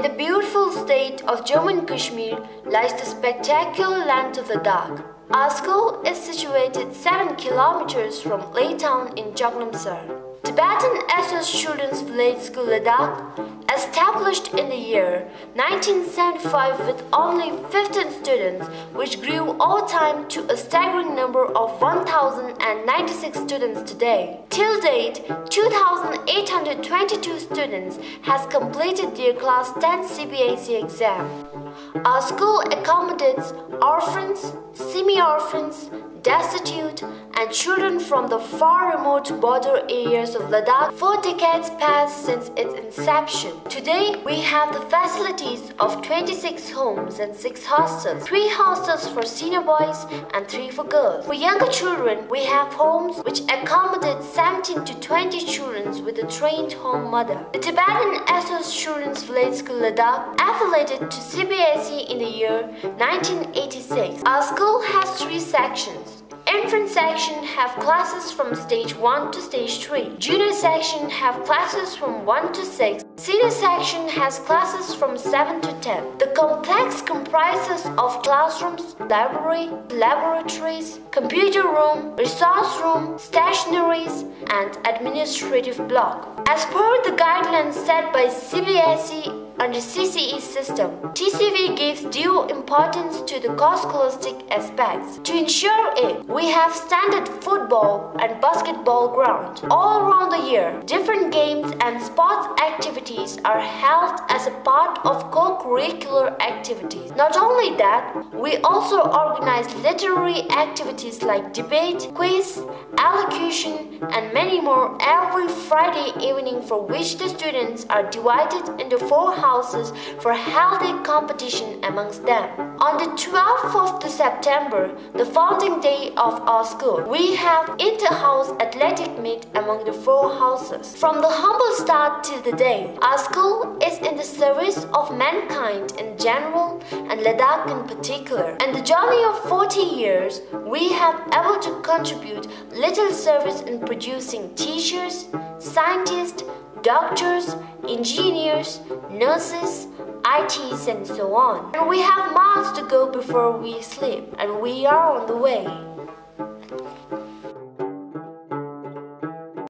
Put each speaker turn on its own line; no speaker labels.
In the beautiful state of Jammu and Kashmir lies the spectacular land of Ladakh. Our school is situated 7 kilometers from Leh town in Choglamsar. Tibetan SOS Children's Village School Ladakh established in the year 1975 with only 15 students, which grew all time to a staggering number of 1,096 students today. Till date, 2,822 students has completed their Class 10 CBSE exam. Our school accommodates orphans, semi-orphans, destitute, and children from the far remote border areas of Ladakh. Four decades passed since its inception. Today, we have the facilities of 26 homes and 6 hostels, 3 hostels for senior boys and 3 for girls. For younger children, we have homes which accommodate 17 to 20 children with a trained home mother. The Tibetan SOS Children's Village School Ladakh affiliated to CBSE in the year 1986. Our school has three sections. Infant section have classes from stage 1 to stage 3. Junior section have classes from 1 to 6. Senior section has classes from 7 to 10. The complex comprises of classrooms, library, laboratories, computer room, resource room, stationaries, and administrative block. As per the guidelines set by CBSE under CCE system, TCV gives due importance to the co-scholastic aspects. To ensure it, we have standard football and basketball ground. All around the year, different games and sports activities are held as a part of co-curricular activities. Not only that, we also organize literary activities like debate, quiz, elocution, and many more every Friday evening for which the students are divided into four houses for healthy competition amongst them. On the 12th of September, the founding day of our school, we have inter-house athletic meet among the four houses. From the humble start till the day, our school is in the service of mankind in general and Ladakh in particular. In the journey of 40 years, we have able to contribute little service in producing teachers, scientists, doctors, engineers, nurses, ITs, and so on. And we have miles to go before we sleep, and we are on the way.